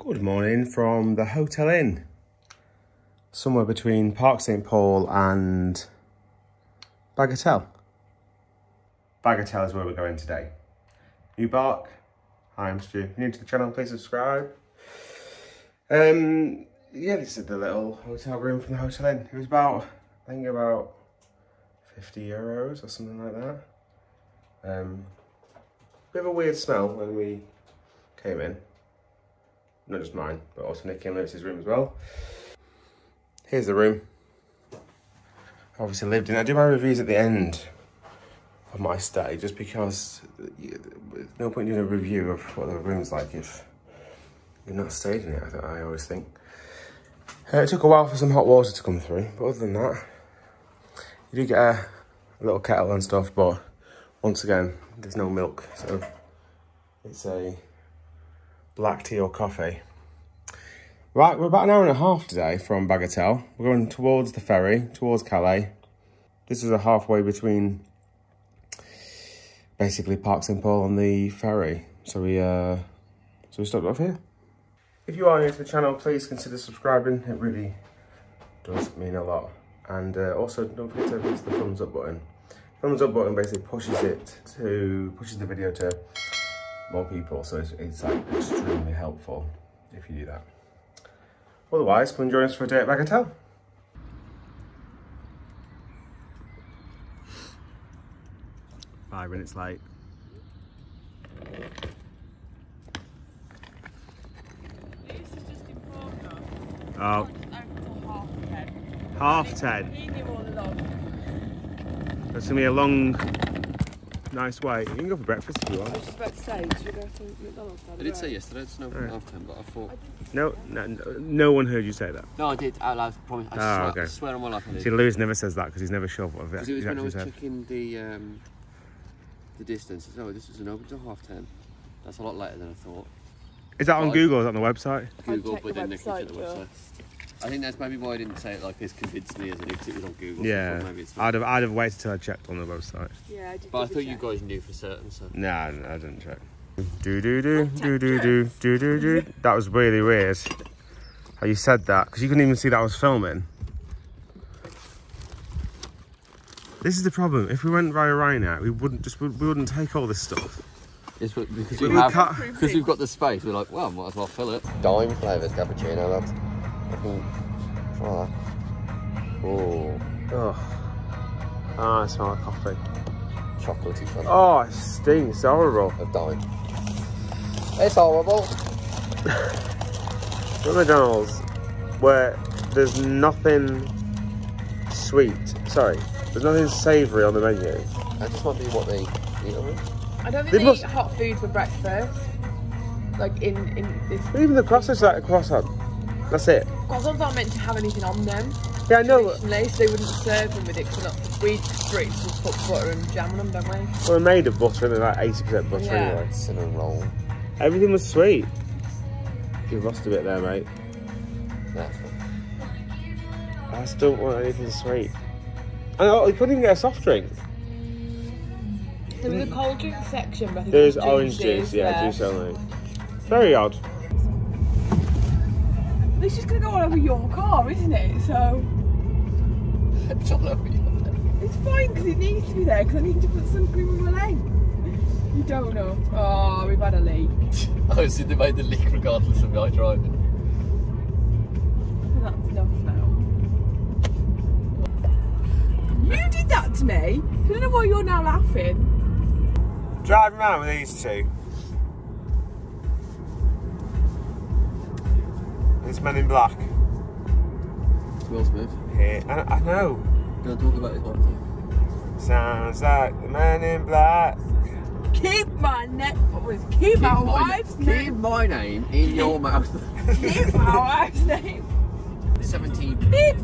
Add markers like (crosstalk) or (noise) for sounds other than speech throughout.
Good morning from the Hotel Inn. Somewhere between Park St Paul and Bagatelle. Bagatelle is where we're going today. New Bark. Hi, I'm Stu. New to the channel, please subscribe. Um, yeah, this is the little hotel room from the Hotel Inn. It was about, I think about 50 euros or something like that. Um, bit of a weird smell when we came in not just mine, but also Nicky and Lewis's room as well. Here's the room. Obviously lived in. I do my reviews at the end of my stay, just because no point doing a review of what the room's like if you're not stayed in it. I, always think. Uh, it took a while for some hot water to come through, but other than that, you do get a little kettle and stuff. But once again, there's no milk, so it's a black tea or coffee. Right, we're about an hour and a half today from Bagatelle. We're going towards the ferry, towards Calais. This is a halfway between basically Park St Paul and the ferry. So we uh, so we stopped off here. If you are new to the channel, please consider subscribing. It really does mean a lot. And uh, also don't forget to press the thumbs up button. Thumbs up button basically pushes it to pushes the video to more people. So it's, it's like extremely helpful if you do that. Otherwise, come and join us for a day at Bagatelle. Five minutes late. Oh. Half ten. That's gonna be a long nice way. You can go for breakfast if you want. I was just about to say, should we go to McDonald's? I did say yesterday it's no Right. half ten, but I thought. No, no, no one heard you say that. No, I did out loud. Promise. I Oh, swear, okay. I swear on my life I did. See, Lewis never says that because he's never sure what Because it was when I was said. checking the um, the distance. Oh, this is an open to half ten. That's a lot later than I thought. Is that on I- Google? Or is that on the website? Google, but the then Nicky checked the website website. I think that's maybe why I didn't say it like this. Convinced me as an because it was on Google. Yeah, maybe it's. I'd have, I'd have waited till I checked on the website. Yeah, I did. But I double thought you check. guys knew for certain. So Nah, no, I didn't check. Do do do do do do do do do. That was really weird. How you said that because you couldn't even see that I was filming. This is the problem. If we went via Ryanair, we wouldn't just we wouldn't take all this stuff. it's because we, we have because we've got the space. We're like, well, might as well fill it. Dime flavoured cappuccino. That's. Oh. Oh. Oh, ah, I smell like coffee. Chocolatey fun. Oh, it stinks. It's horrible. Of dime. It's horrible. (laughs) At McDonald's, where there's nothing sweet. Sorry, there's nothing savoury on the menu. I just might be what they eat on it. I don't think They they, must- eat hot food for breakfast. Like in in this. Even the croissant's like a croissant. That's it. Croissants aren't meant to have anything on them. Yeah, I know. so they wouldn't serve them with it. Cause not, we straight just put butter and jam on them, don't we? Well we're made of butter and they're like 80% butter Yeah. anyway. Cinnamon roll. Everything was sweet. You've lost a bit there, mate. That's I still don't want anything sweet. And oh, you couldn't even get a soft drink. There was a cold drink section, but I think There's orange juices juice, yeah, there. juice only. Very odd. It's just gonna go all over your car, isn't it? So It's all over you. it's fine because it needs to be there because I need to put some cream on my leg. You don't know. Oh, we've had a leak. (laughs) Oh, so they made the leak regardless of my driving. That's enough now. You did that to me. I don't know why you're now laughing. Driving around with these two. It's Men in Black. Will Smith. Here. I, I know. Go and talk about his wife. Sounds like the Men in Black. Keep my neck. What was keep, my wife's keep name. my name in your mouth. Keep my wife's name. 17. Beep.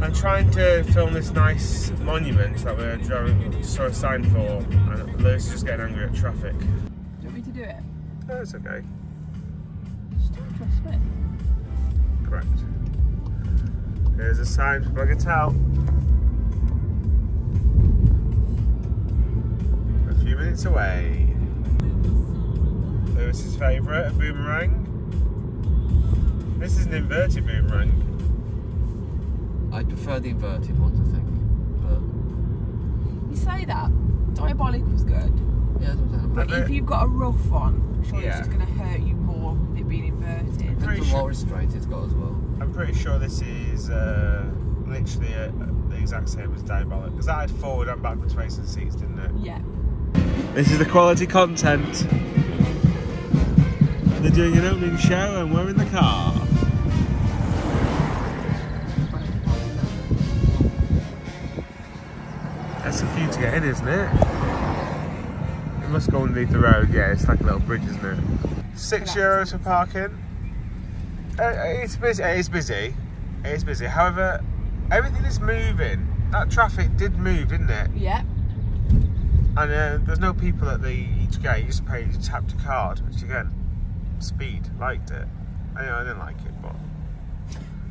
I'm trying to film this nice monument that we're driving, saw a sign for, and Lewis is just getting angry at traffic. Do you want me to do it? Oh, it's okay. Just don't trust me. Correct. Here's a sign for Bagatelle. A few minutes away. Lewis's favourite, a boomerang. This is an inverted boomerang. I prefer the inverted ones, I think. But You say that. Diabolic was good. yeah, that's what I'm saying. But bet- if you've got a rough one, surely Yeah. it's just going to hurt you more with it being inverted. Pretty Depends on sure- what restraint it's got as well. I'm pretty sure this is uh, literally uh the exact same as Diabolic. Because that had forward and backwards facing seats, didn't it? Yeah. This is the quality content. They're doing an opening show and we're in the car. That's a few to get in, isn't it? It must go underneath the road. Yeah, it's like a little bridge, isn't it? Six euros for parking. Uh, it's busy. It is busy. It is busy. However, everything is moving. That traffic did move, didn't it? Yeah. And uh, there's no people at the each gate. You just pay, you tap your card, which again, speed. Liked it. I know I didn't like it, but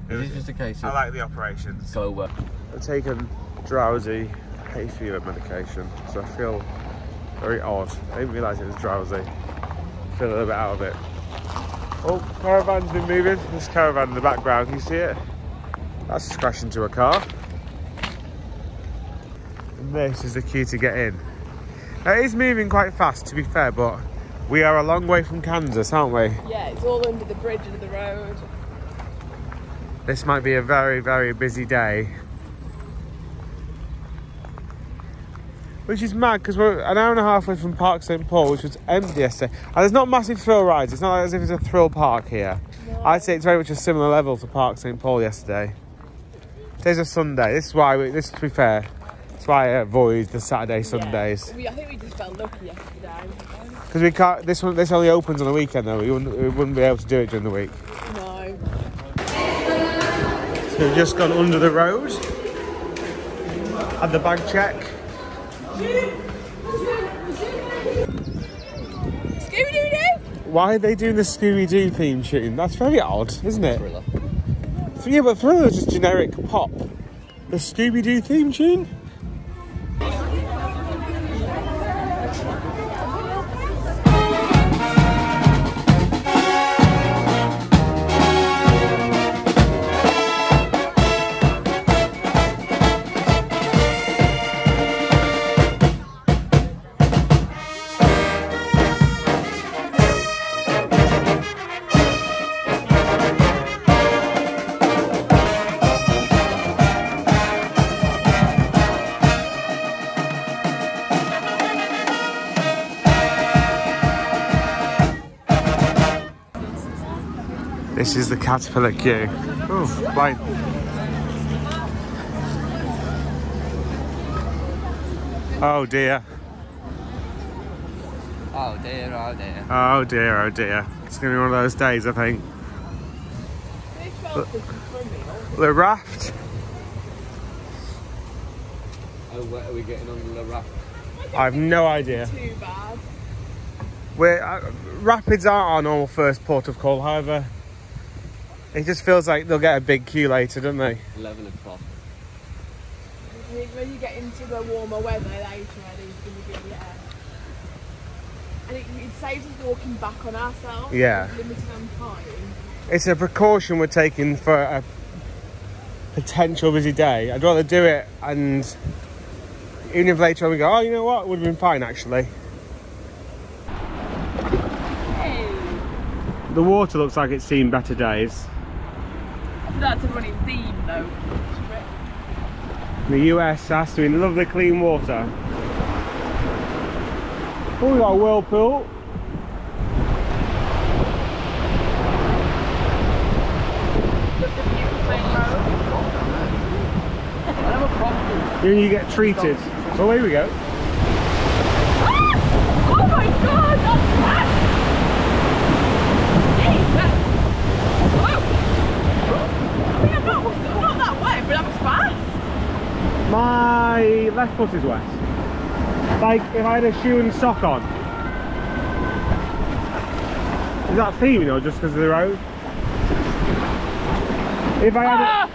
it Is was- it just a case I like the operations. go where? I've taken drowsy hay fever medication, so I feel very odd. I didn't realise it was drowsy. I eh? feel a little bit out of it. Oh, caravan's been moving. This caravan in the background, can you see it? That's just crashed into a car. And this is the queue to get in. Now, It is moving quite fast, to be fair, but we are a long way from Kansas, aren't we? Yeah, it's all under the bridge of the road. This might be a very, very busy day. Which is mad because we're an hour and a half away from Park St Paul, which was empty yesterday. And there's not massive thrill rides. It's not like as if it's a thrill park here. I'd say it's very much a similar level to Park St Paul yesterday. Today's a Sunday. This is why. We, this to be fair, that's why I avoid the Saturday Sundays Yeah. We, I think we just felt lucky yesterday. because we can't. This one. This only opens on the weekend though. We wouldn't, we wouldn't be able to do it during the week. No. So we've just gone under the road. Had the bag check. Why are they doing the Scooby Doo theme tune? That's very odd, isn't it? Thriller. Yeah, but Thriller is just generic pop. The Scooby Doo theme tune? This is the caterpillar queue. Oh, right. Oh dear. Oh dear, oh dear. Oh dear, oh dear. It's going to be one of those days, I think. They felt this for a meal. The raft. Oh, where are we getting on the raft? I have no idea. Too bad. We're, uh, rapids aren't our normal first port of call, however, it just feels like they'll get a big queue later, don't they? 11 o'clock. When you get into the warmer weather later, I think it's going to be, yeah. And it, it saves us walking back on ourselves. Yeah. Limited on time. It's a precaution we're taking for a potential busy day. I'd rather do it and even if later on we go, oh, you know what, it would have been fine actually. Hey! The water looks like it's seen better days. That's a running theme though. The US has to be lovely clean water. Oh, we got a whirlpool. Then you get treated. Oh, here we go. Oh my god! That's fast! Jesus! Whoa! I mean, I'm not, not that wet, but I'm fast. My left foot is wet. Like if I had a shoe and sock on. Is that theming or just because of the road? If I had Ah!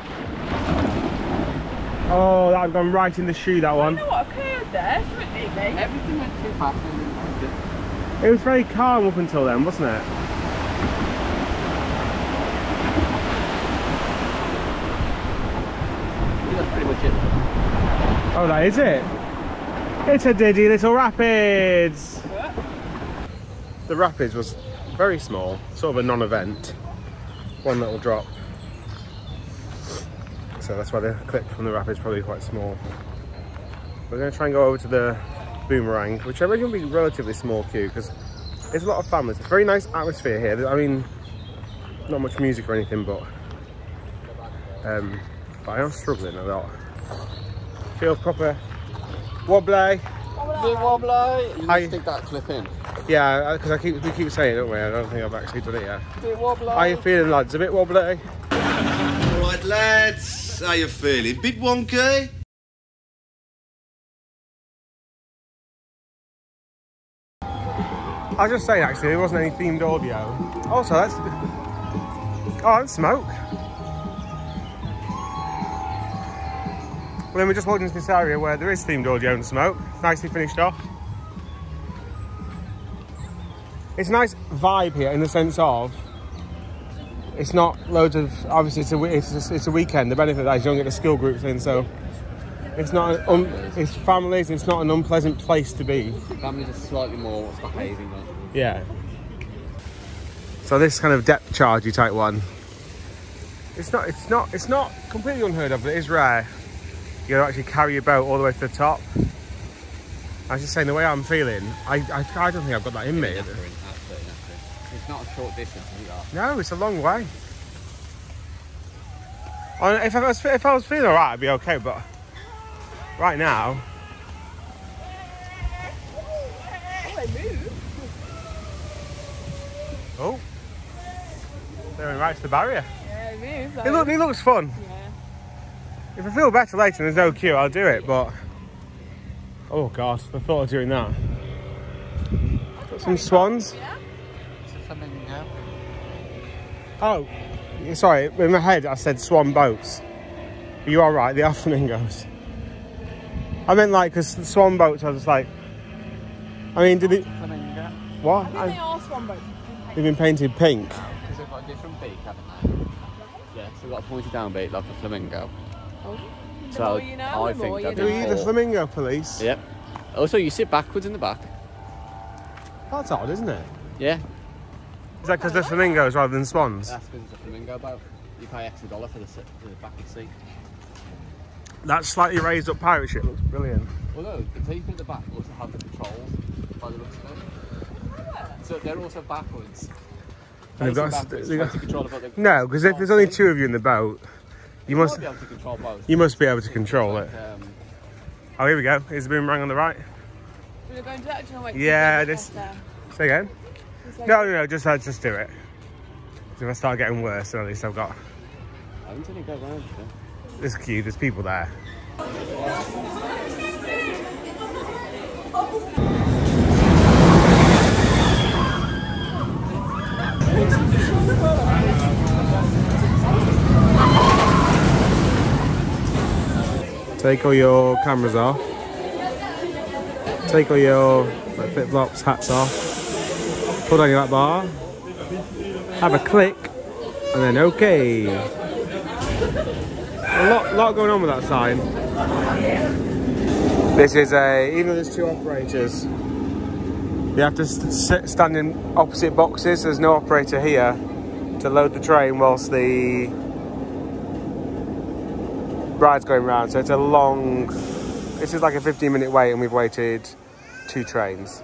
a... Oh, that had gone right in the shoe, that You one. know what occurred there? Something made. Everything went too fast It was very calm up until then, wasn't it? Oh, that is it. It's a diddy little rapids. The rapids was very small, sort of a non-event. One little drop. So that's why the clip from the rapids probably quite small. We're going to try and go over to the boomerang, which I imagine will be relatively small queue because there's a lot of families. It's a very nice atmosphere here. I mean, not much music or anything, but um, but I am struggling a lot. Feel proper wobbly. Bit wobbly. You Hi. need to stick that clip in. Yeah, because I keep we keep saying, don't we? I don't think I've actually done it yet. Bit wobbly. How are you feeling, lads? A bit wobbly? All right, lads. How you feeling? Bit wonky? I was just saying, actually, there wasn't any themed audio. Also, that's oh, that's smoke. Well, then we just walked into this area where there is themed audio and smoke. Nicely finished off. It's a nice vibe here in the sense of it's not loads of obviously it's a it's a, it's a weekend. The benefit of that is you don't get the skill groups in, so it's not an un, um, it's families. It's not an unpleasant place to be. Families are slightly more behaving. aren't? Yeah. So this kind of depth chargey type one. It's not it's not it's not completely unheard of, but it is rare. You gotta actually carry your boat all the way to the top. I was just saying the way I'm feeling, I I, I don't think I've got that in me. Knackering, absolutely knackering. It's not a short distance, is it? No, it's a long way. If I was if I was feeling alright, I'd be okay. But right now, Oh, they move. oh, they're going right to the barrier. Yeah, they move. It, look, it looks fun. Yeah. If I feel better later and there's no queue, I'll do it, but... Oh god, the thought of doing that. Got some swans. Yeah. Oh, sorry, in my head I said swan boats. But you are right, they are (laughs) flamingos. I meant like, because the swan boats, I was like... I mean, did it... What? I think they are swan boats. They've been painted pink. Oh, because they've got a different beak, haven't they? Yeah, so they've got a pointed down beak like a flamingo. Oh. The So, more you know, I the think more that you Do they- we know. need the flamingo police? Yep. Also, you sit backwards in the back. That's odd, isn't it? Yeah. Is that because they're flamingos rather than swans? That's because it's a flamingo boat. You pay extra dollar for the, sit, the back of the seat. That slightly raised up pirate ship looks brilliant. Although the people at the back also have the controls by the looks of it. So they're also backwards. And they've got- backwards, they've got- trying to control the. No, because if there's only two of you in the boat, you you must be able to control both. you must be able to control it. Um, Oh, here we go. Here's the boomerang on the right. We're going to do that. Do you want to wait Yeah, this- Say again. It's like- No, no, no. Just uh, just do it. If I start getting worse, then at least I've got I haven't seen it go round. you know. this queue. There's people there. Take all your cameras off. Take all your like, flip flops, hats off. Put on your lap bar. Have a click, and then okay. A lot, lot going on with that sign. This is a, even though there's two operators, you have to st- sit, stand in opposite boxes. There's no operator here to load the train whilst the ride's going round. So it's a long, this is like a 15 minute wait and we've waited two trains.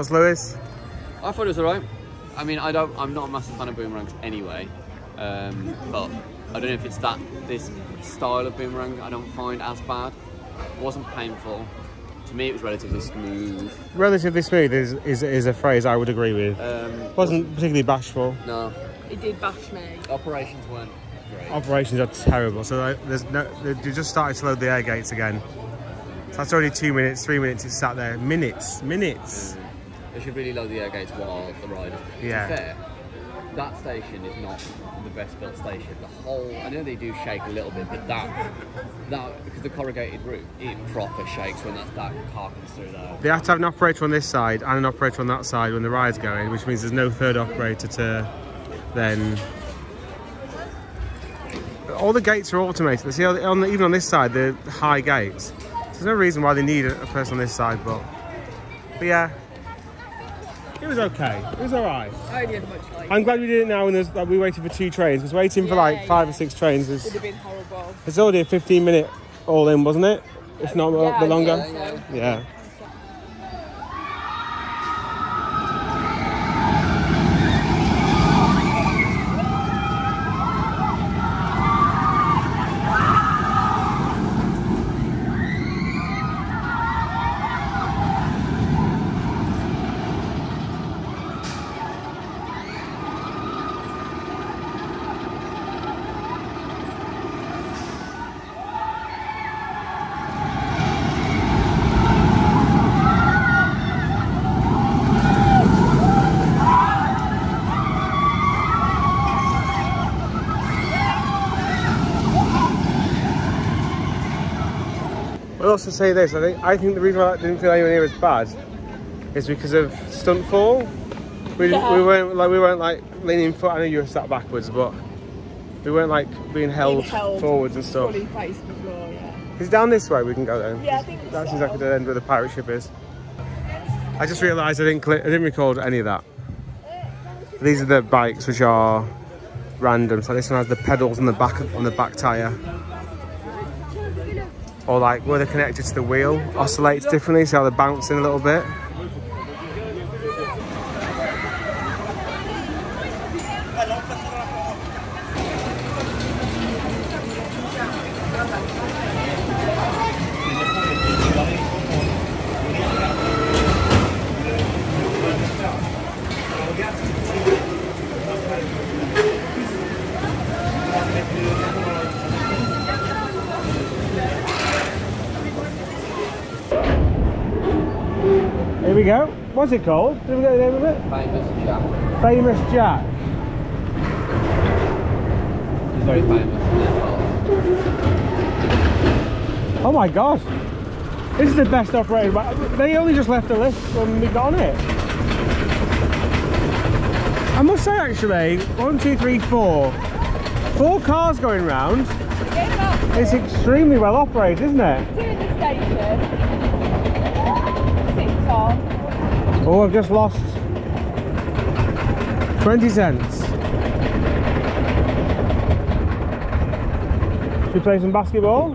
Thoughts, Lewis? I thought it was alright. I mean, I don't. I'm not a massive fan of boomerangs anyway, um, but I don't know if it's that this style of boomerang I don't find as bad. It wasn't painful. To me, it was relatively smooth. Relatively smooth is, is, is a phrase I would agree with. Um, Wasn't particularly bashful. no It did bash me. operations weren't great. Operations are terrible. So there's no, they they just started to load the air gates again. So that's already two minutes, three minutes. It's sat there. Minutes, minutes. They should really load the air gates while the ride. is- Yeah. To be fair, that station is not the best built station. The whole, I know they do shake a little bit, but that, that because the corrugated roof, it proper shakes when that, that car comes through there. They have to have an operator on this side and an operator on that side when the ride's going, which means there's no third operator to then. All the gates are automated. See, on the, even on this side, the high gates. There's no reason why they need a, a person on this side, but, but yeah, it was okay. It was all right. I only had much like. I'm glad we did it now when there's, like, we waited for two trains. Because waiting for like five yeah. or six trains Would have been horrible. it's already a 15 minute all in, wasn't it? If not Yeah, a bit longer. yeah, so. Yeah. Also say this. I think I think the reason why that didn't feel anywhere near as bad is because of stunt fall. We, didn't, we weren't like we weren't like leaning foot. I know you were sat backwards, but we weren't like being held, Being held forwards and stuff. Fully facing the floor, yeah. It's down this way. We can go then. Yeah, I think that's so. exactly the end where the pirate ship is. I just realised I didn't clip, I didn't record any of that. These are the bikes which are random. So this one has the pedals on the back on the back tire, or like where they're connected to the wheel oscillates differently, so they're bouncing a little bit. Here we go. What's it called? Did we get the name of it? Famous Jack. Famous Jack. He's very famous. Oh my god. This is the best operated. They only just left the list when we got on it. I must say actually, one, two, three, four. Four cars going round. It's extremely well operated, isn't it? to the station. Six on. Oh, I've just lost 20 cents. Should we play some basketball?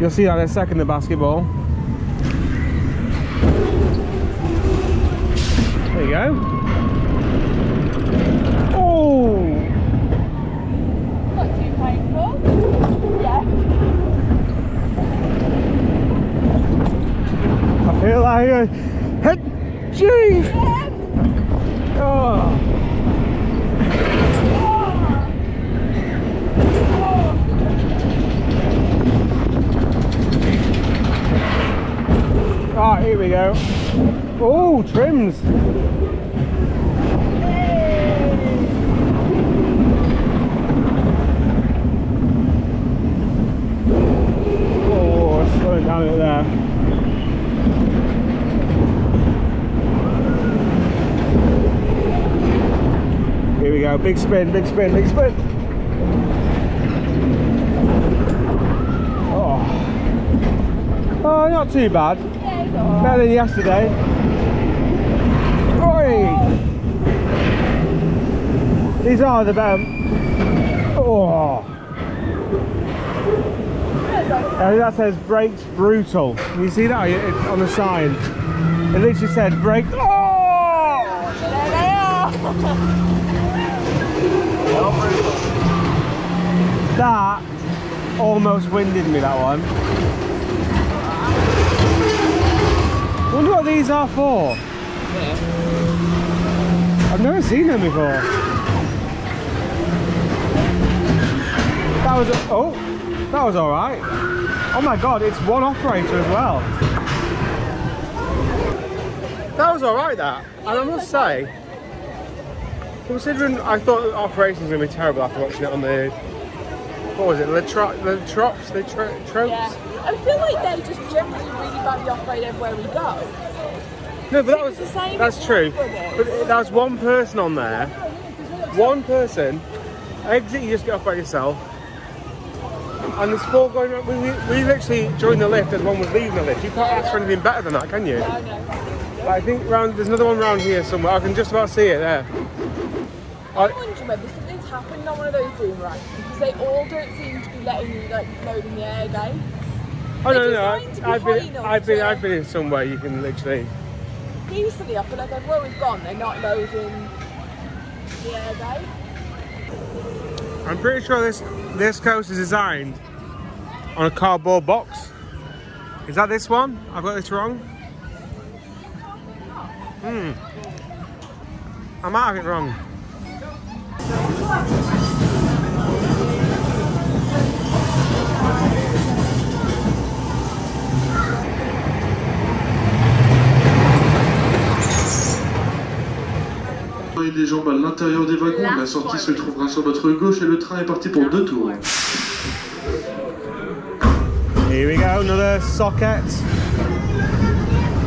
You'll see that in a second, the basketball. There you go. Oh! Not too painful. Yeah. I a head gee! Oh. Ah, here we go. Oh, trims. Oh, slowing down there. Here go, big spin, big spin, big spin. Oh, oh not too bad. Yeah. Better than yesterday. Oi! These are the better. Oh. That says brakes brutal. Can you see that on the sign? It literally said brake. Oh! There they are. That almost winded me, that one. Wonder what these are for. I've never seen them before. That was, oh, that was all right. Oh my God, it's one operator as well. That was all right, that. And I must say, considering I thought the operation was going to be terrible after watching it on the, what was it, the, tro- the trops, the tro- tropes? Yeah. I feel like they're just generally really badly operate everywhere we go. No, but that was same that's true. But that was one person on there. One person. Exit, you just get off by yourself. And there's four going. We, we, we literally joined the lift as one was leaving the lift. You can't ask for anything better than that, can you? No, no. I think round there's another one round here somewhere. I can just about see it there. I I, wonder whether something's happened on one of those boomerangs because they all don't seem to be letting you like loading the air gate. oh no, They're no, designed to be I, I've been, I've been, I've been in somewhere you can literally. Recently, I feel like everywhere we've gone, they're not loading the air. I'm pretty sure this this coast is designed on a cardboard box. Is that this one? I've got this wrong. Hmm. I might have it wrong. Et des jambes à l'intérieur des wagons. La sortie se trouvera sur votre gauche et le train est parti pour deux tours. Here we go, another socket.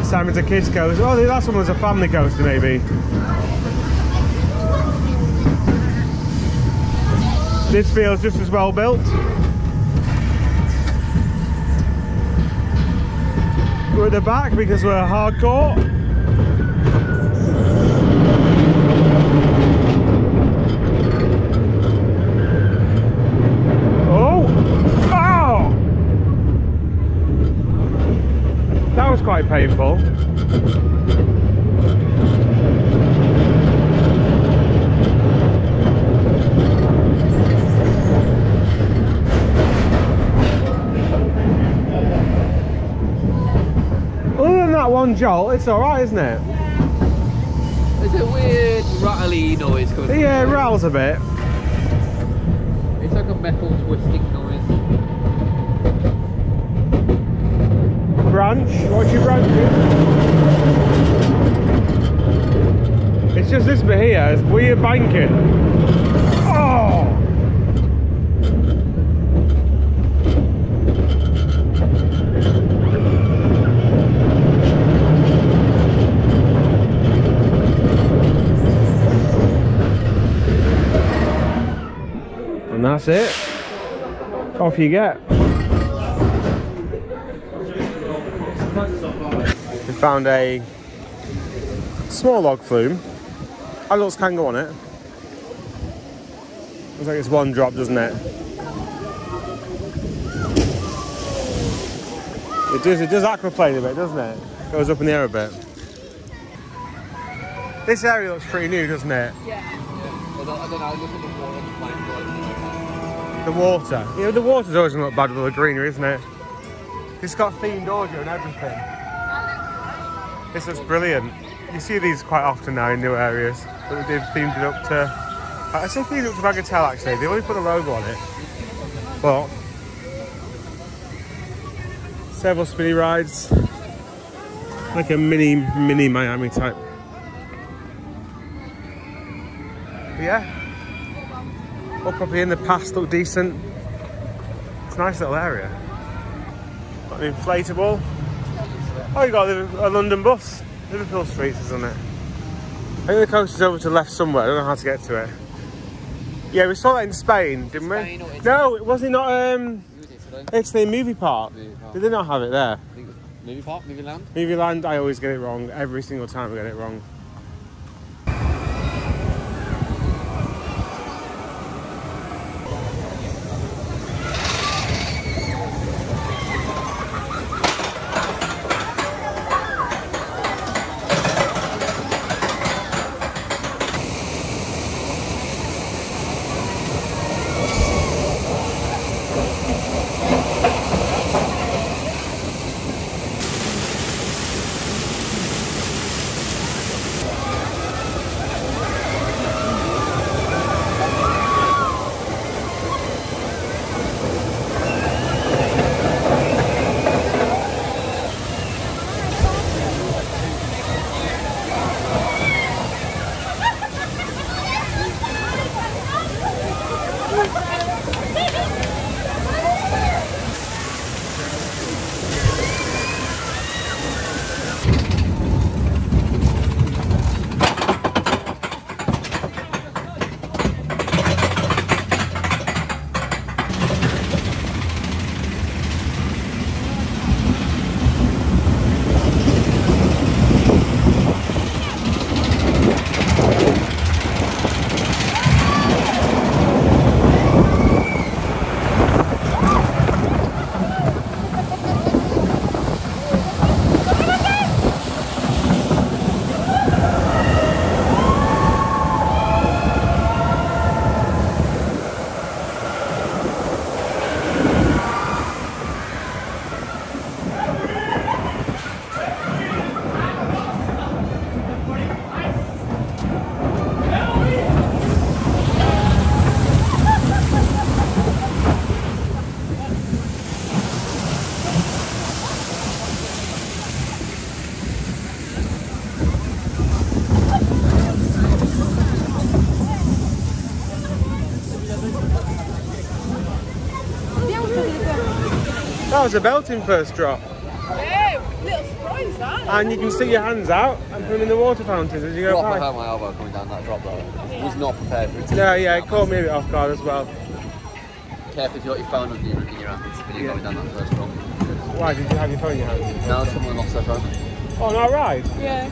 Simon's a kids coaster. Oh, the last one was a family coaster, maybe. This feels just as well built. We're at the back because we're hardcore. Quite painful. Other than that one jolt, it's alright, isn't it? There's a weird rattly noise coming Yeah, it rattles a bit. It's like a metal twisting noise. What's your branch? It's just this bit here, it's weird banking. Oh! And that's it. Off you get. Found a small log flume. Adults can go on it. Looks like it's one drop, doesn't it? It does, it does aquaplane a bit, doesn't it? Goes up in the air a bit. This area looks pretty new, doesn't it? Yeah. I don't, I don't know, look at the water, The water. You know, the water's always gonna look bad with the greenery, isn't it? It's got themed audio and everything. This looks brilliant. You see these quite often now in new areas, but they've themed it up to. Uh, I say themed up to Bagatelle actually. They only put the logo on it, but several spinny rides, like a mini mini Miami type. But yeah, all probably in the past look decent. It's a nice little area. Got an inflatable. Oh, you got a, London bus. Liverpool Street isn't it. I think the coast is over to the left somewhere. I don't know how to get to it. Yeah, we saw that in Spain, didn't we? Spain Italy? No, it wasn't. Not um, Who was it today? it's the movie park. Movie park. Did they not have it there? I think it was Movie Park, Movie Land? Movie Land. I always get it wrong. Every single time I get it wrong. Was a belting first drop. Oh, little surprise that. And you can stick your hands out and put them in the water fountains as you go Drop, I by. hurt my elbow coming down that drop though. Was not prepared for it. to- No, yeah, it caught me a bit off guard as well. Careful if you got your phone under your, in your hands when you're Yeah. going down that first drop. Why did you have your phone in your hand? Now someone lost their phone. Oh, On our ride? Yeah.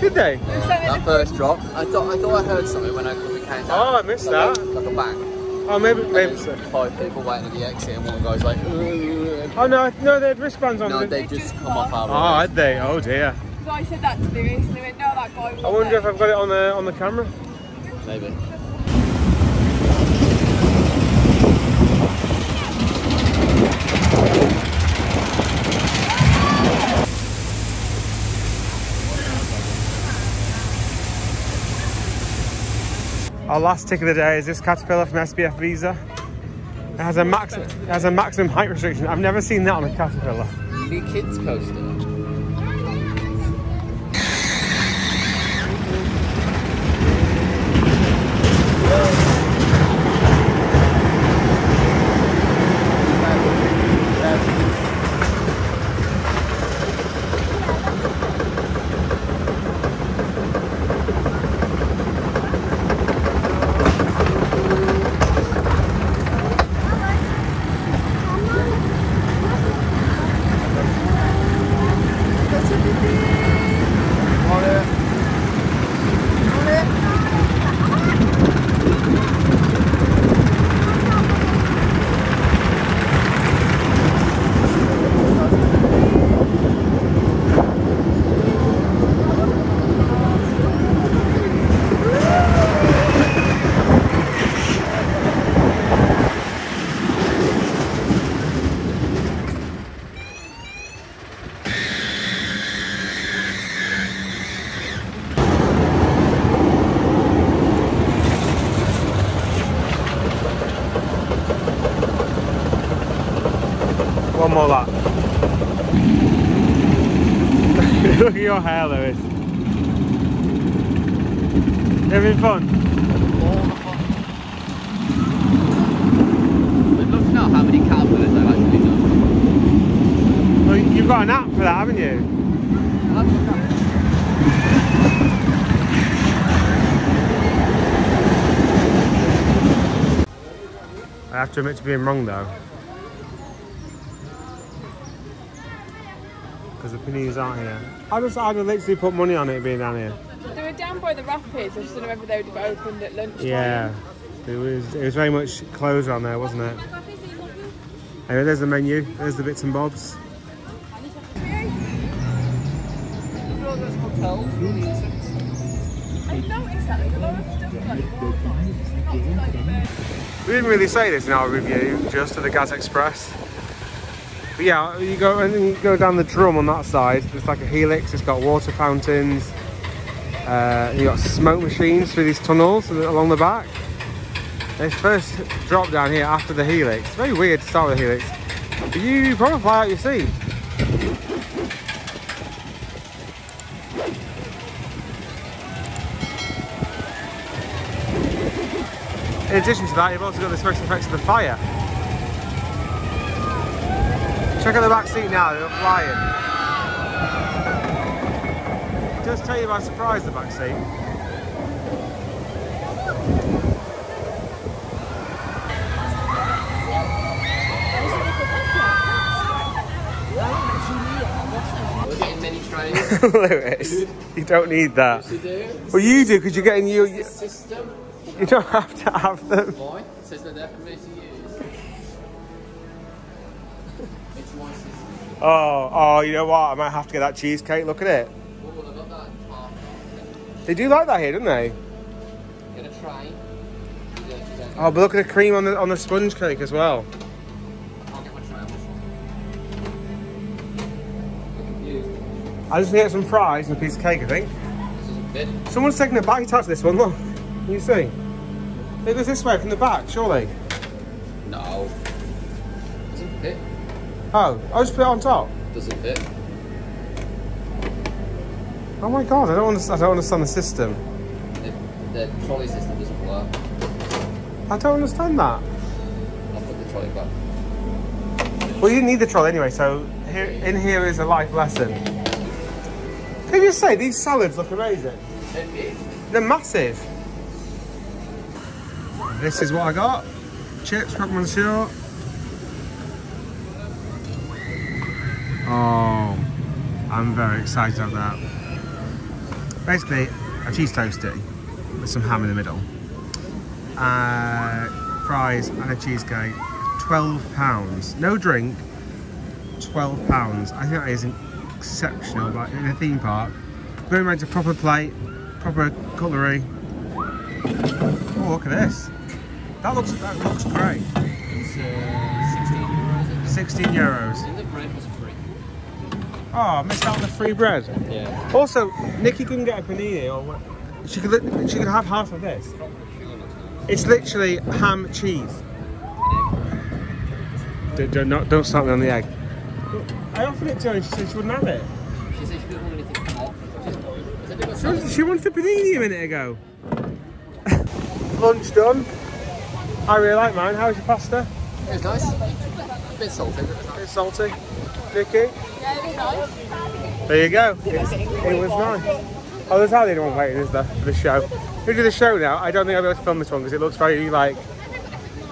Did they? So That first drop, I thought I thought I heard something when I came down. Oh, I missed like that. A, like a bang. Oh, maybe, And maybe then so. Five people waiting at the exit, and one guy's like, "Ugh." Oh no, no, they had wristbands on. no, didn't they just come off our Oh, had they? Oh dear. So I said that to Lewis, and he went, no, that guy was I wonder there." if I've got it on the on the camera. Maybe. Our last tick of the day is this Caterpillar from SBF Visa. It has a max, it has a maximum height restriction. I've never seen that on a Caterpillar. The kids coaster. One more lap. Look at your hair, Lewis. Having fun? I'd love to know how many caterpillars I've actually done. Well, you've got an app for that, haven't you? I'll have to look at it. I have to admit to being wrong though. Just I'd have literally put money on it being down here. They were down by the rapids. I just don't know whether they would have opened at lunchtime. Yeah. It was it was very much closed around there, wasn't it? Anyway, there's the menu, there's the bits and bobs. I noticed that. There's a lot of stuff like wildlife. We didn't really say this in our review, just to the Gaz Express. Yeah, you go and you go down the drum on that side. It's like a helix. It's got water fountains. Uh, you got smoke machines through these tunnels along the back. This first drop down here after the helix. It's very weird to start with helix. But you probably fly out your seat. In addition to that, you've also got the special effects of the fire. Check out the back seat now, they're flying. It does take you by surprise, the back seat. We're getting many trains. (laughs) Lewis, you don't need that. to do. Well, you do because you're getting your. You System. you don't have to have them. Why? It says they're there Oh, oh, you know what? I might have to get that cheesecake. Look at it. They do like that here, don't they? Oh, but look at the cream on the on the sponge cake as well. I just need to get some fries and a piece of cake. I think. Someone's taking a bite out of this one. Look, Can you see? It goes this way from the back, surely. No. Oh, I'll just put it on top. Doesn't fit. Oh my god, I don't understand. I don't understand the system. The, the trolley system doesn't work. I don't understand that. I'll put the trolley back. Well, you need the trolley anyway, so here, in here is a life lesson. Can you say, these salads look amazing? They're massive. This is what I got. Chips, croque monsieur. Oh, I'm very excited about that. Basically, a cheese toasty with some ham in the middle. Uh, fries and a cheesecake. £12. No drink, £12. I think that is exceptional, like in a theme park. Going around to proper plate, proper cutlery. Oh, look at this. That looks that looks great. It's uh, 16 euros. 16 euros. I think the bread was free. Oh, I missed out on the free bread. Yeah. Also, Nikki couldn't get a panini or what? She could she could have half of this. It's literally ham cheese. Don't, don't, not- don't start me on the egg. I offered it to her and she said she wouldn't have it. She said she didn't want anything hot. I said, She salad." wanted, she wanted a panini a minute ago. Lunch done. I really like mine. How's your pasta? It was nice. A bit salty. was nice. Bit salty. Vicky? Yeah, it was nice. There you go. It, it was nice. Oh, there's hardly anyone waiting, is there, for the show? We do the show now. I don't think I'll be able to film this one because it looks very like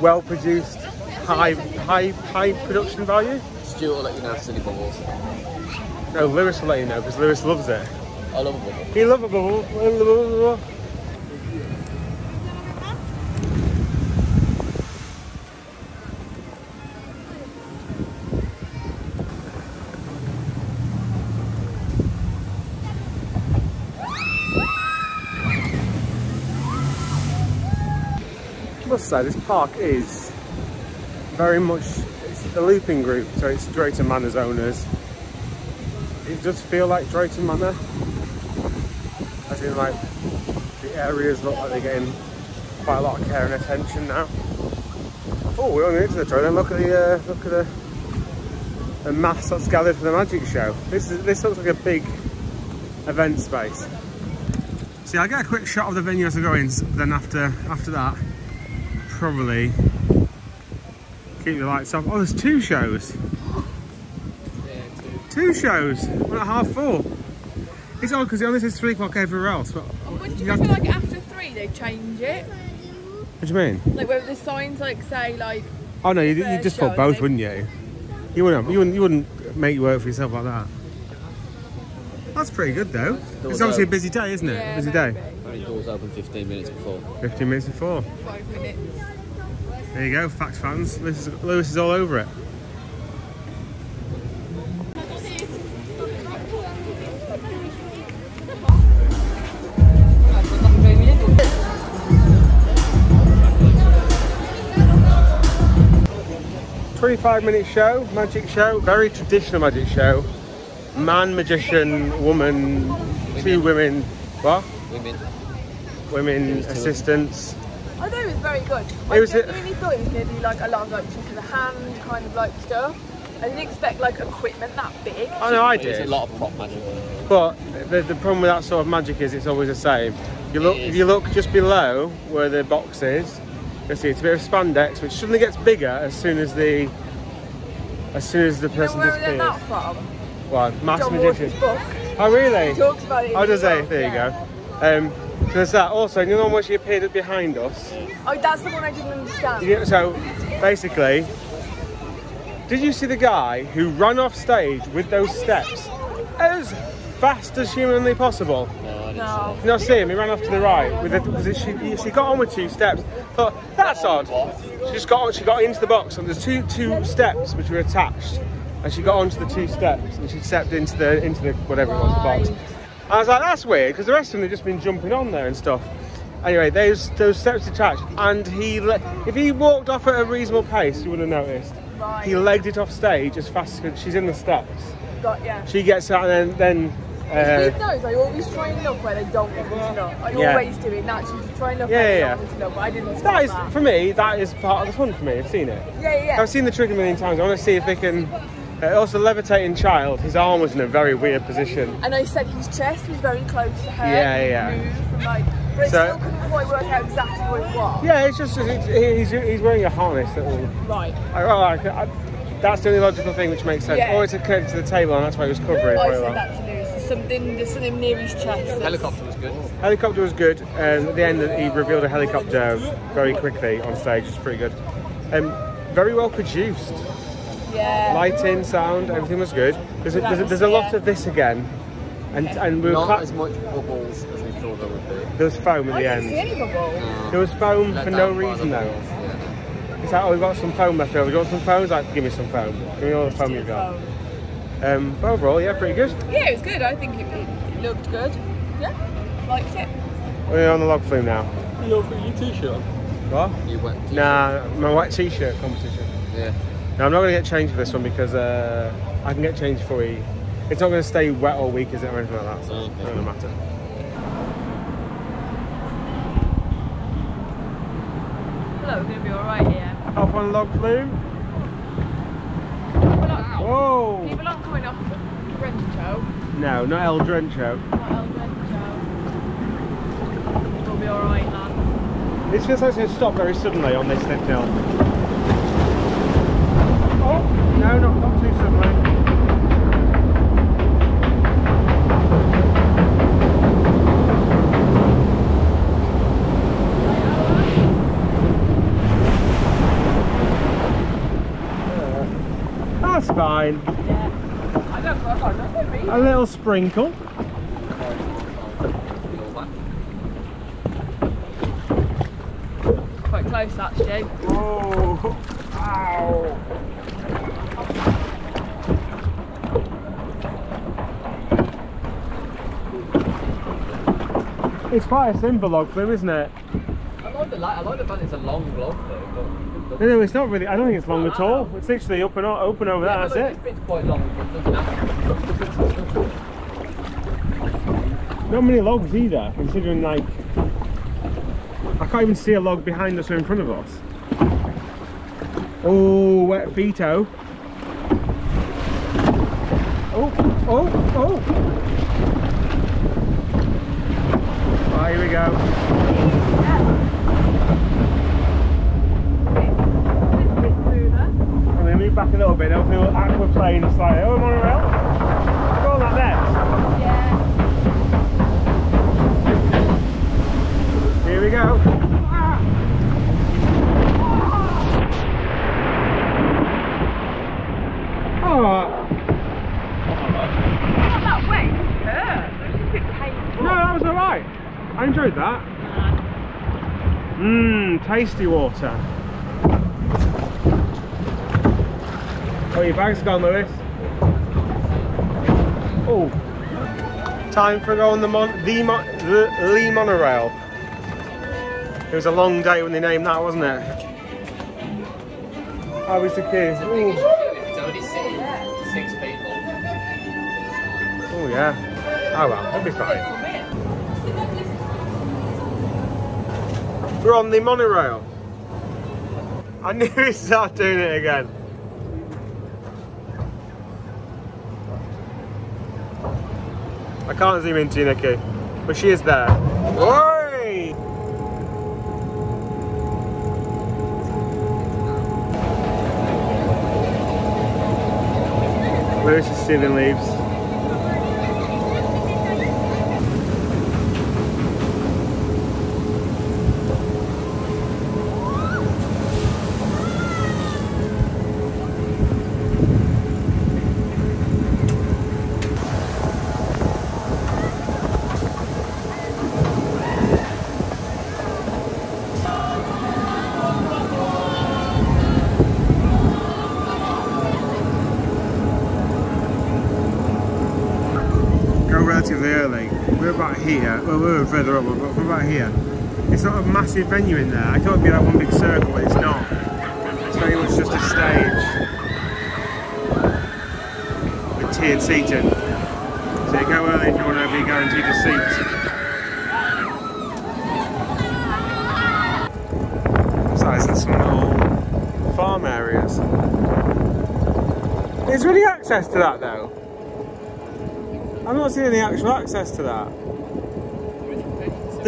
well produced, high high high production value. Stuart will let you know if there's any bubbles. No, Lewis will let you know because Lewis loves it. I love a bubble. He loves a bubble. Must say, this park is very much it's looping group, so it's Drayton Manor's owners. It does feel like Drayton Manor. As in, like, the areas look like they're getting quite a lot of care and attention now. Oh, we're on the into the trail. Look at the uh, look at the, the mass that's gathered for the magic show. This is this looks like a big event space. See, I get a quick shot of the venue as I go in. Then after after that, probably keep the lights off. Oh, there's two shows. Two shows. One at half four. It's odd because it only says three o'clock everywhere else. But oh, Wouldn't You you feel to- like after three they change it? what do you mean? Like where the signs like say like Oh no, you you First just show, put both, they- wouldn't you? You wouldn't. You wouldn't. You wouldn't make you work for yourself like that. That's pretty good though. It's obviously a busy day, isn't it? yeah, busy day. Maybe. Only doors open 15 minutes before. 15 minutes before. five minutes. There you go, Facts fans. Lewis is, Lewis is all over it. Twenty-five minute show, magic show, very traditional magic show. Man, magician, woman, two women. What? Women. Women assistants. I thought it was very good. It I was a- genuinely thought it was going to be like a lot of like trick of the hand kind of like stuff. I didn't expect like equipment that big. I know I There's a lot of prop magic. But the, the problem with that sort of magic is it's always the same. You look if you look just below where the box is, you'll see it's a bit of spandex, which suddenly gets bigger as soon as the as soon as the You know person where we learned that disappears. from? What? Mass John magician. Book. Oh really? He talks about it. in Oh does he? book, There you go. Um, so there's that. Also, you know when she appeared behind us? Oh, that's the one I didn't understand. You know, so basically, did you see the guy who ran off stage with those steps as fast as humanly possible? No. You not see him? He ran off to the right with the, because she, she got on with two steps. Thought that's odd. She just got on, she got into the box and there's two two steps which were attached, and she got onto the two steps and she stepped into the into the whatever it was the box. I was like, that's weird because the rest of them have just been jumping on there and stuff. Anyway, those those steps attached, and he le- if he walked off at a reasonable pace, you would have noticed. Right. He legged it off stage as fast as she's in the steps. Got yeah. She gets out and then then. Uh, With those, I always try and look where they don't want me to look. I Yeah. always do it naturally to try and look Yeah, where they don't want me to look, but I didn't That is, that. for me, that is part of the fun for me. I've seen it. Yeah, yeah, yeah. I've seen the trick a million times. I want to see if they can. Uh, also, levitating child, his arm was in a very weird position. And I said his chest was very close to her. Yeah, He yeah. Moved from like, but I So- still couldn't quite work out exactly what it was. Yeah, it's just it's, he's, he's wearing a harness that will. Right. I, well, I, I, That's the only logical thing which makes sense. Yeah. Or it's connected to the table and that's why it was covering I quite said lot. that to Lewis. There's something, there's something near his chest. Helicopter was good. Helicopter was good. Um, at the end, he revealed a helicopter very quickly on stage. It's pretty good. Um, very well produced. Yeah. Lighting, sound, everything was good. There's a, there's a, there's a lot of this again, and and we were Not as much bubbles as we thought there would be. there was foam at I the didn't see end. any bubble. There was foam Let for down no by the reason though. bubbles, yeah. It's like, oh, we've got some foam left over. Do you want some foam? It's like, give me some foam. Give me all the foam you've got. Um, but overall, yeah, pretty good. Yeah, it was good. I think it, it looked good. Yeah, liked it. We're on the log flume now. Your, your t-shirt. What? You went. Nah, my white t-shirt competition. Yeah. No, I'm not going to get changed for this one because uh, I can get changed for you. It's not going to stay wet all week, is it, or anything like that? So Okay. it doesn't matter. Hello, we're going to be alright here. Up on log flume. People aren't, Whoa! people aren't coming off Rencho. No, not El Drencho. Not El Rencho. We'll be alright, lad. This feels like it's going to stop very suddenly on this slip hill. No, not, not too suddenly. That's fine. Yeah. I don't I don't know, really. A little sprinkle. Quite close, actually. Oh, It's quite a simple log flume, isn't it? I like the I like the fact it's a long glove though. No, no, it's not really. I don't think it's long at all. It's literally up and o- open over there. That's This it. quite long, but. Not many logs either, considering like I can't even see a log behind us or in front of us. Oh, wet feeto. Oh, oh, oh. Ah, here we go. I'm going to move back a little bit. Hopefully, we'll aquaplane slightly. Oh, monorail. Go on that next. Here we go. Oh, no, that was alright. I enjoyed that. Uh-huh. Mmm, tasty water. Oh, your bag's gone, Lewis. Oh. Time for going the mon the, mon the Lee monorail. It was a long day when they named that, wasn't it? How was the kids? Ooh. It's only six, six people. Oh yeah. Oh well, it'll be fine. We're on the monorail. I knew (laughs) he'd start doing it again. Can't zoom into Nikki, but she is there. Oi! Lewis is stealing leaves. We were further up, but we're about here. It's not a massive venue in there. I thought it'd be like one big circle, but it's not. It's very much just a stage with tiered seating. So you go early if you want to be guaranteed a seat. Besides, there's some farm areas. Is there any access to that though? I'm not seeing any actual access to that.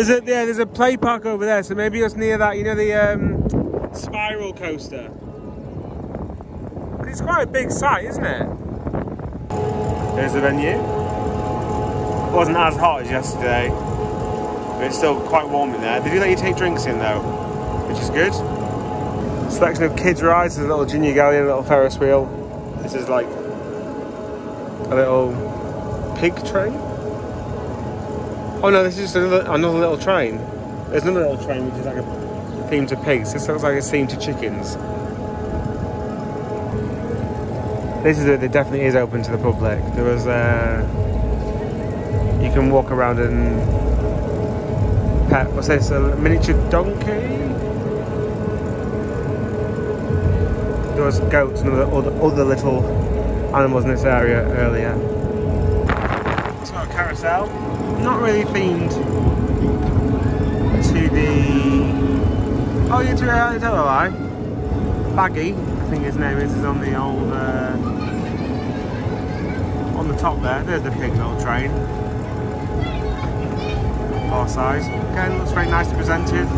There's a yeah, there's a play park over there, so maybe it's near that. You know the um, spiral coaster. it's quite a big site, isn't it? There's the venue. It wasn't as hot as yesterday, but it's still quite warm in there. They do let you take drinks in though, which is good. Selection of kids rides, there's a little junior galleon, a little Ferris wheel. This is like a little pig train. Oh no, this is just another, another little train. There's another little train which is like a theme to pigs. This looks like a theme to chickens. This is it. It definitely is open to the public. There was uh, you can walk around and pet. What's this? A miniature donkey. There was goats and other, other little animals in this area earlier. Not really themed to the. Oh, you do I tell a lie. Baggy, I think his name is, is on the old. Uh, on the top there. There's the pig little train. Our size. Again, looks very nicely presented.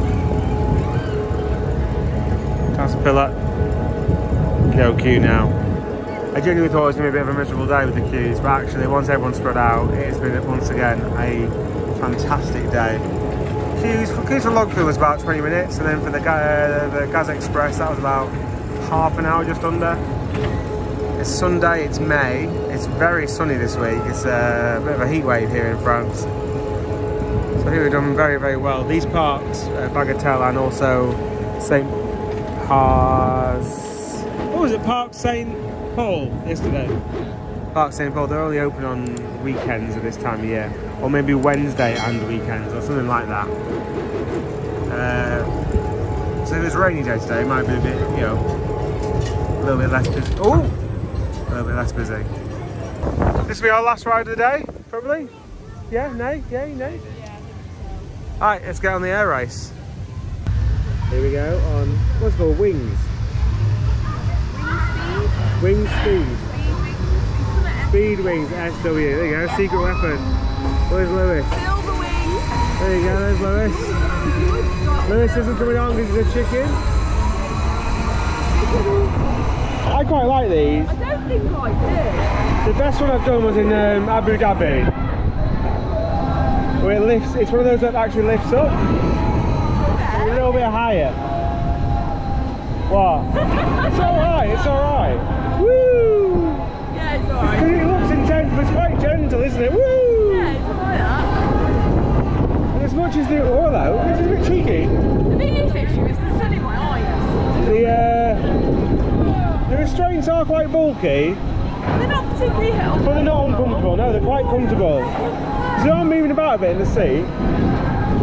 Caterpillar. No queue now. I genuinely thought it was going to be a bit of a miserable day with the queues, but actually, once everyone's spread out, it has been once again a fantastic day. Queues for queues for log flume was about 20 minutes, and then for the uh, the Gaz Express that was about half an hour, just under. It's Sunday, it's May. It's very sunny this week. It's a bit of a heat wave here in France. So think we've done very, very well. These parks, uh, Bagatelle and also St. Pars. What was it? Park St. Paul yesterday. Park St. Paul, they're only open on weekends at this time of year. Or maybe Wednesday and weekends or something like that. Uh, so if it's a rainy day today, it might be a bit, you know, a little bit less busy. Oh! A little bit less busy. This will be our last ride of the day, probably? Yeah, no, yeah, no. Alright, let's get on the air race. Here we go on what's called wings. Wing speed. Speed wings, SW. There you go, secret weapon. Where's Lewis? There you go, there's Lewis. Lewis isn't coming on because he's a chicken. I quite like these. I don't think I do. The best one I've done was in um, Abu Dhabi. Where it lifts, it's one of those that actually lifts up. A little bit higher. What? it's alright, it's alright. Woo! Yeah, it's alright. Because it looks intense, but it's quite gentle, isn't it? Woo! Yeah, it's alright that. And as much as the oh though, which is a bit cheeky. The biggest issue is the sun in my eyes. The uh, the restraints are quite bulky, They're not particularly helpful. but they're not uncomfortable. No, they're quite comfortable. So I'm moving about a bit in the seat.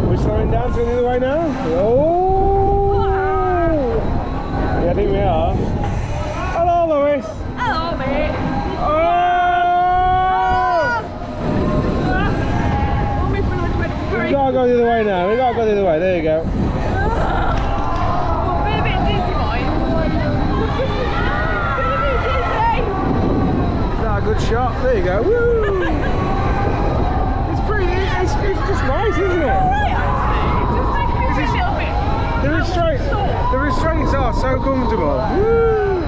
We're slowing down to the other way now. Oh! Yeah, I think we are. Hello, Lewis. Hello, mate. Oh! Want me for lunch when it's We free? gotta go the other way now. We gotta go the other way. There you go. Oh, been a bit dizzy, mate. Been a bit dizzy. Is that a good shot? There you go. Woo! It's pretty. It's, it's just nice, isn't it? Right, actually. Just makes me feel a little bit. The restraints, the restraints are so comfortable. Woo!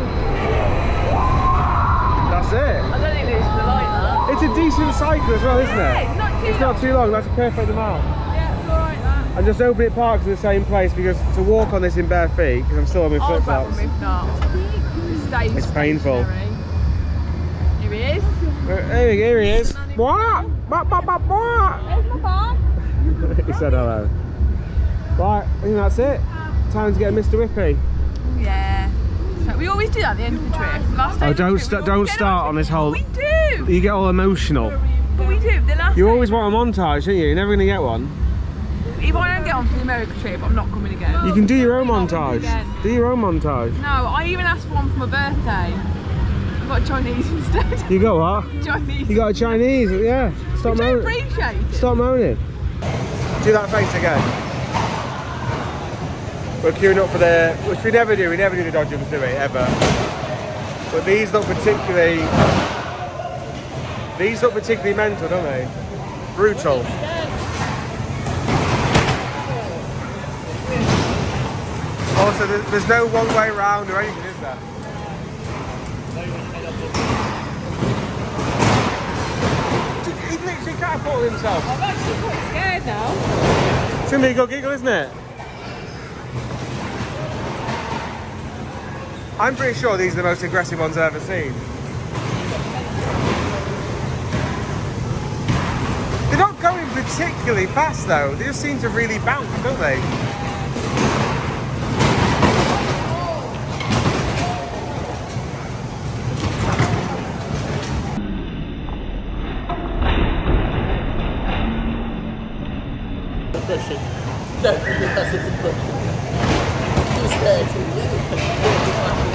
That's it. I don't think there's the like that. It's a decent cycle as well, isn't it? it's not too It's not too long. That's a perfect amount. Yeah, it's alright that. And just open it parks in the same place because to walk on this in bare feet, because I'm still on my I'll flip bet flops. when not. Stay It's painful. Here he is. Here, he- here he is. What? What? What? What? What? There's my barn. (laughs) he said hello. Right, I think that's it. Time to get Mr. Whippy. Yeah. So we always do that at the end of the trip. Last Oh, don't trip, don't start on this whole- We do. You get all emotional. But we do. The last You always want a montage, don't you? You're never going to get one. If I don't get on for the America trip, I'm not coming again. You can do your own montage. Do your own montage. No, I even asked for one for my birthday. I got Chinese (laughs) instead. You got what? Chinese. You got a Chinese, yeah. Stop Which I moaning. appreciate it. Stop moaning. Do that face again. We're queuing up for the, which we never do, we never do the dodgems, do we, ever. But these look particularly, these look particularly mental, don't they? Brutal. Also, there's no one way round or anything, is there? He literally catapulted himself. I'm actually quite scared now. It's a legal giggle, isn't it? I'm pretty sure these are the most aggressive ones I've ever seen. Particularly fast though. They just seem to really bounce, don't they?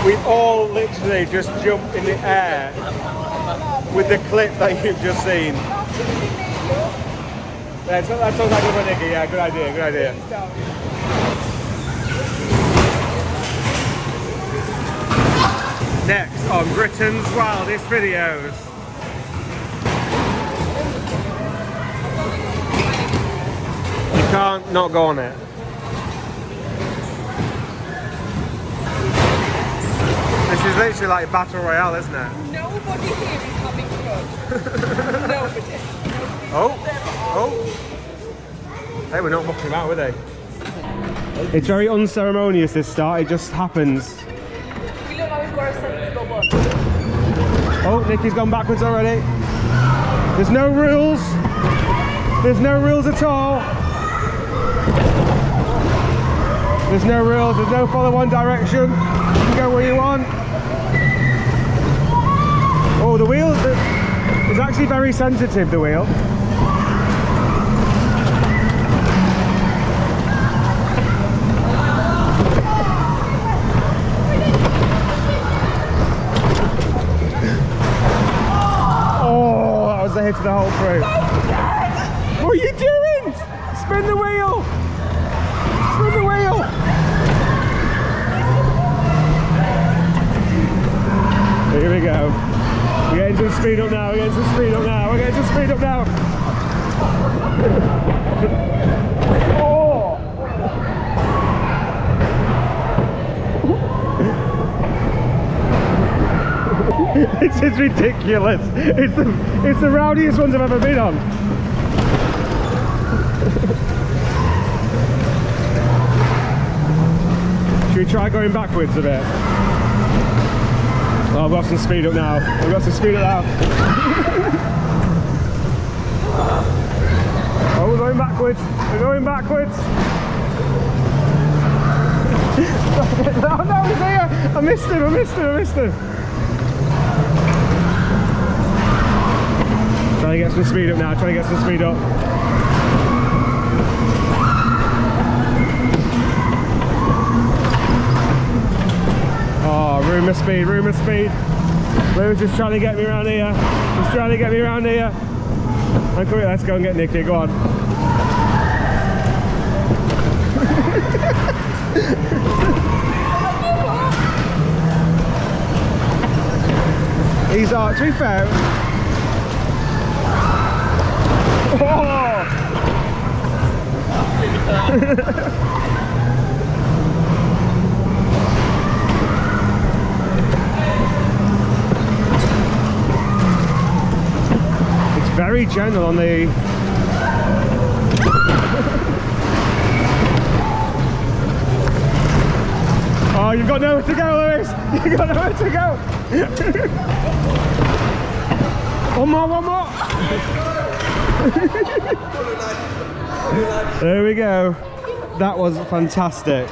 We've all literally just jumped in the air with the clip that you've just seen. That's, that sounds like a good idea. Yeah, good idea, good idea. Next on Britain's Wildest Videos. You can't not go on it. This is literally like Battle Royale, isn't it? Nobody here is having fun. (laughs) Nobody. Oh, oh. Hey, we're not mucking about, were they? It's very unceremonious, this start. It just happens. Oh, Nikki's gone backwards already. There's no rules. There's no rules at all. There's no rules. There's no follow one direction. You can go where you want. Oh, the wheel is actually very sensitive, the wheel. Hit of the whole crew. What are you doing? Spin the wheel. Spin the wheel. Here we go. We're getting some speed up now. We're getting some speed up now. We're getting some speed up now. (laughs) This is ridiculous. It's the it's the rowdiest ones I've ever been on. (laughs) Should we try going backwards a bit? Oh, we've got some speed up now. We've got some speed up now. (laughs) oh, we're going backwards. We're going backwards. oh no, he's here! I missed him, I missed him, I missed him. Trying to get some speed up now, trying to get some speed up. Oh, room of speed, room of speed. Lewis is trying to get me around here. He's trying to get me around here. Come here, let's go and get Nikki, go on. He's, uh, to be fair, Oh! it's very gentle on the Oh, you've got nowhere to go, Lewis! (laughs) You've got nowhere to go! (laughs) one more, one more! (laughs) there we go. That was fantastic.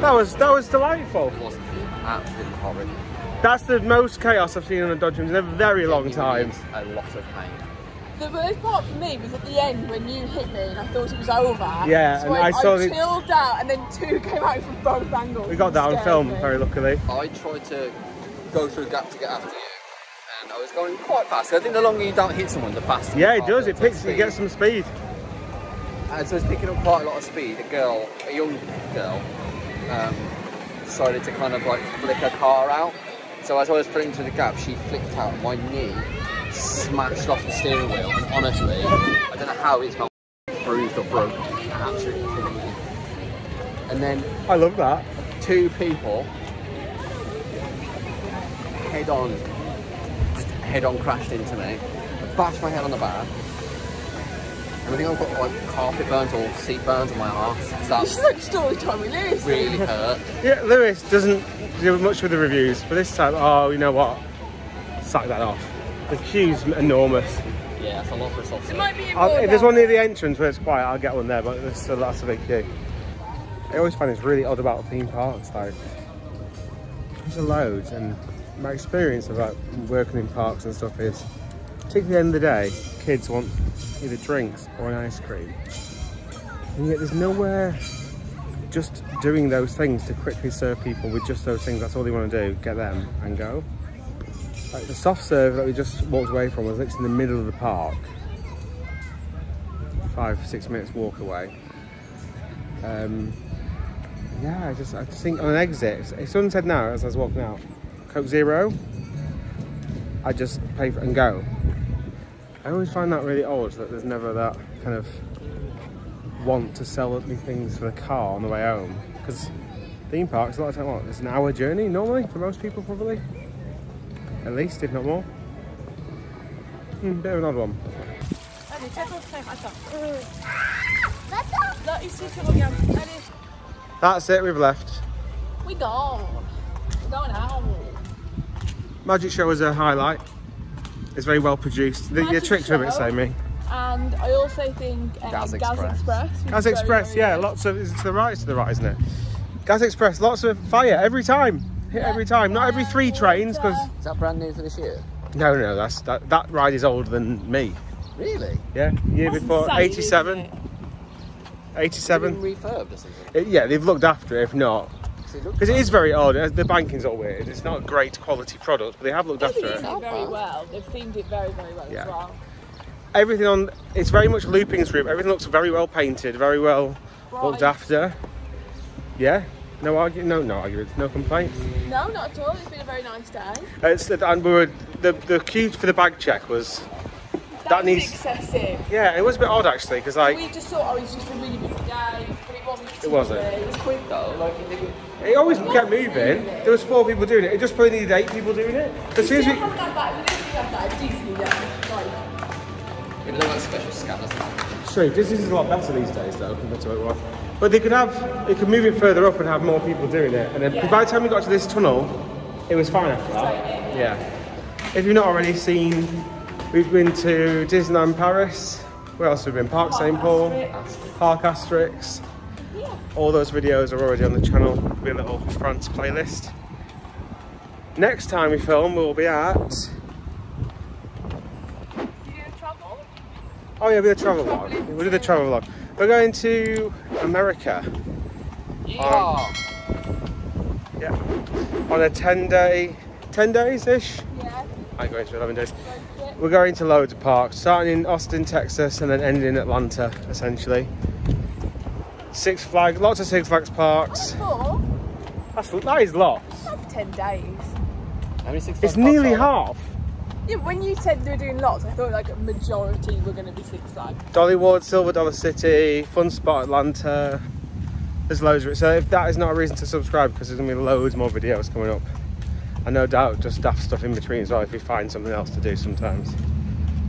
That was that was delightful. It wasn't absolutely horrid. That's the most chaos I've seen on a Dodgems in a very long time. A lot of pain. The worst part for me was at the end when you hit me and I thought it was over. Yeah, so and I saw the- chilled out and then two (laughs) came out from both angles. We got that on film, me. very luckily. I tried to go through a gap to get after you, and I was going quite fast. I think the longer you don't hit someone, the faster. Yeah, it does. It picks. You speed. get some speed. And so it's picking up quite a lot of speed. A girl, a young girl, um, decided to kind of like flick her car out. So as I was flitting through the gap, she flicked out. My knee smashed off the steering wheel, and honestly, I don't know how it's not bruised or broken. Absolutely killing me. And then I love that. two people head on, just head on crashed into me. bashed my head on the bar. And I think I've got like carpet burns or seat burns on my arse. So This that's is like story time with Lewis. really hurt. Yeah, Lewis doesn't do much with the reviews, but this time, oh, you know what? Sack that off. The queue's enormous. Yeah, it's a lot for a soft It might be I'll, more if there's one near the entrance where it's quiet, I'll get one there, but there's still lots of big queue. I always find it's really odd about theme parks, like, there's a loads, and my experience about working in parks and stuff is, particularly at the end of the day, kids want either drinks or an ice cream. And yet there's nowhere just doing those things to quickly serve people with just those things, that's all they want to do, get them and go. Like the soft serve that we just walked away from was literally in the middle of the park. Five, six minutes walk away. Um, yeah, I just, I just think on an exit, someone said now as I was walking out, Coke Zero, I just pay for and go. I always find that really odd that there's never that kind of want to sell me things for the car on the way home. Because theme parks, a lot of time, what, it's an hour journey normally for most people probably. At least, if not more. Hmm, bit of an odd one. Allez, fais-toi frère, attends. Là, ici, tu regardes. Allez, That's it, we've left. we gone. We're going out. Magic Show was a highlight. It's very well produced. The, the Magic tricks are a bit Show? samey. And I also think um, Gaz Gaz, Express. Express. was Gas very, Express, very yeah, good. lots of, it's to the right, it's to the right, isn't it? Gaz Express, lots of fire every time. Hit every time, not every three trains, because Is that brand new for this year? no, no, that's that that ride is older than me. Really? Yeah, year That's before, insane, 87, isn't it? 87. Refurbed or something? It- yeah, they've looked after it. If not, 'Cause it looks because it is very odd. uh, The banking's all weird. It's not a great quality product, but they have looked They've after themed it. it very well. They've themed it very, very well Yeah. as well. Everything on it's very much looping through. Everything looks very well painted, very well looked after. Yeah, no argue, no, no arguments, no complaints. No, not at all. It's been a very nice day. Uh, It's and we were the the queue for the bag check was That, That needs- excessive. yeah, it was a bit odd actually because like We just thought, oh, it's just a really busy day, but it wasn't. It wasn't. It was quick though. Like, I think it it always kept moving. There was four people doing it. It just probably needed eight people doing it. As soon as we we haven't had that. We didn't have that at Disney then. Like, It looked like special scanners. True, this is a lot better these days though compared to what it was. But they could have, they could move it further up and have more people doing it. And then Yeah. by the time we got to this tunnel, it was fine after that. Yeah. If you've not already seen, we've been to Disneyland Paris. Where else have we been? Park St. Paul, Park Asterix. All those videos are already on the channel. Be a little France playlist. Next time we film, we'll be at. Did you do travel? Oh yeah, we'll do the travel vlog. We'll do the travel vlog. We're going to America. Yeah. Um, yeah. On a 10 day, 10 days ish? Yeah. I'm going to 11 days. We're going to loads of parks, starting in Austin, Texas, and then ending in Atlanta, essentially. Six Flags, lots of Six Flags parks. Four. That's, that is lots. That's ten days. How many six It's Flags nearly are half. Yeah, when you said they were doing lots, I thought like a majority were going to be Six Flags. Dollywood, Silver Dollar City, Fun Spot Atlanta. There's loads of it. So if that is not a reason to subscribe, because there's gonna be loads more videos coming up. And no doubt just daft stuff in between as well if we find something else to do sometimes.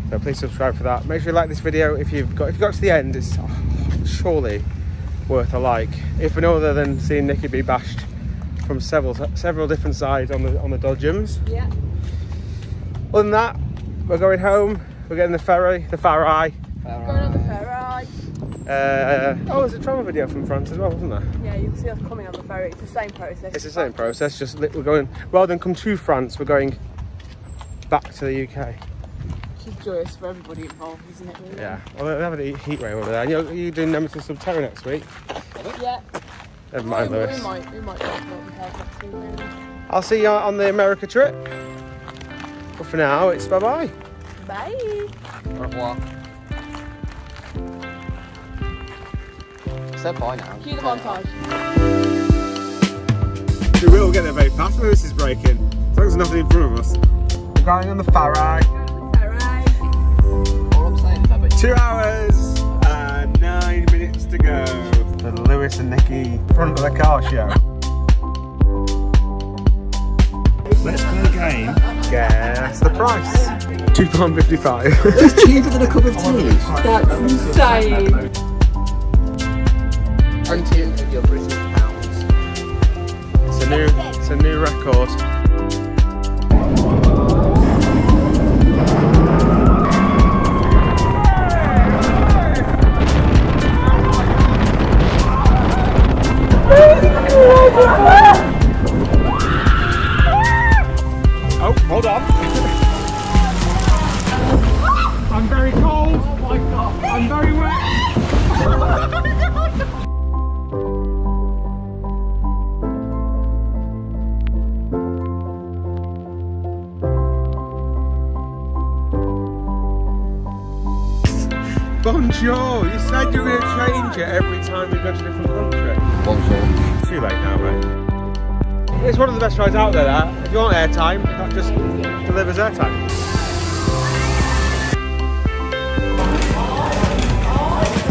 So please subscribe for that. Make sure you like this video if you've got if you got to the end, it's oh, surely worth a like. If for no other than seeing Nikki be bashed from several several different sides on the on the dodgems. Yeah. Other than that, we're going home. We're getting the ferry, the ferry. Going on the ferry. Uh, oh, there's a travel video from France as well, wasn't there? Yeah, you can see us coming on the ferry. It's the same process. It's the same process, just we're going, rather than come to France, we're going back to the UK. Which joyous for everybody involved, isn't it? Really? Yeah, well, they're having a heat wave over there. And you're, you're doing Nemesis Subterra next week. Yeah. Never mind, we, Lewis. we might, we might go to Northern Cape next week. I'll see you on the America trip. But for now, it's bye bye. Bye. Au revoir. Said bye now. Cue the montage. We will get there very fast. Lewis is braking. As long as there's nothing in front of us. We're going on the ferry. Ferry. Two hours and nine minutes to go. The Lewis and Nikki front of the car show. Let's play a game Guess the price. £2.55. It's (laughs) cheaper than a cup of tea. That's insane. Twenty of your British pounds. It's a new, it's a new record. Oh, hold on. I'm very cold. Oh my god. I'm very wet. Bonjour! You said you were going to change it every time we go to different country. Bonjour. Too late now, mate. It's one of the best rides out there, that. If you want airtime, that just delivers airtime.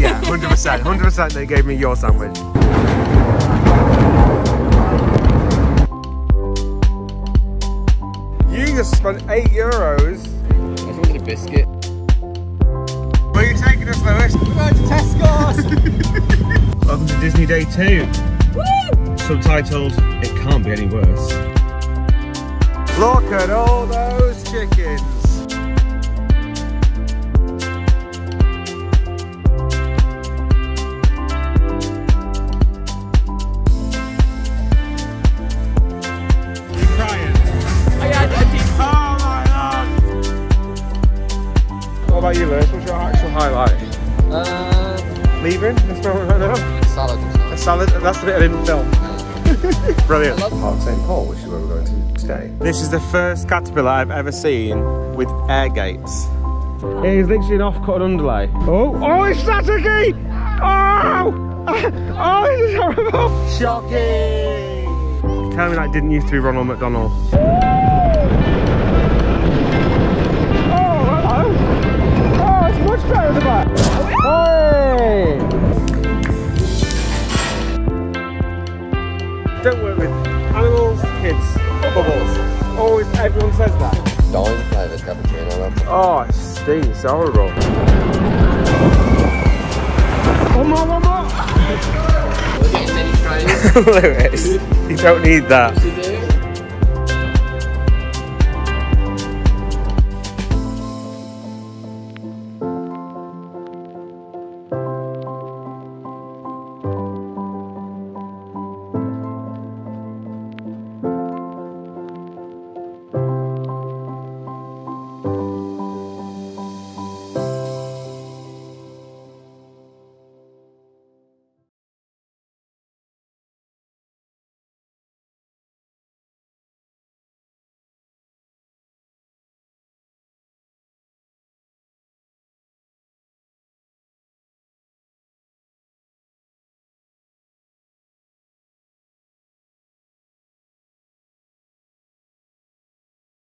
Yeah, 100%. 100% they gave me your sandwich. You just spent 8 euros. I just wanted a biscuit. Where are you taking us, Lewis? We're going to Tesco's. (laughs) Welcome to Disney Day 2. Subtitled, It Can't Be Any Worse. Look at all those chickens. I didn't film. (laughs) Brilliant. Love- Park St Paul, which is where we're going to today. This is the first caterpillar I've ever seen with air gates. It is literally an off-cut underlay. Oh, oh, it's staticky! Oh! (laughs) Oh, this is horrible! Shocking! Tell me that didn't used to be Ronald McDonald. Oh, hello! Oh, it's much better at the back! Hey! Don't work with animals, kids, bubbles. Always, everyone says that. Flavoured cappuccino. Oh, it stinks, it's horrible. One more, one more! We're getting many trays. Lewis, (laughs) you don't need that.